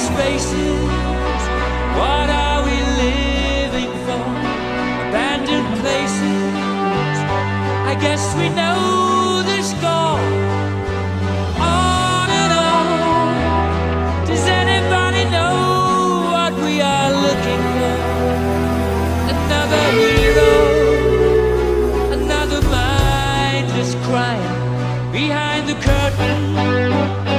Spaces. What are we living for? Abandoned places. I guess we know the score. On and on. Does anybody know what we are looking for? Another hero, another mindless crime behind the curtain.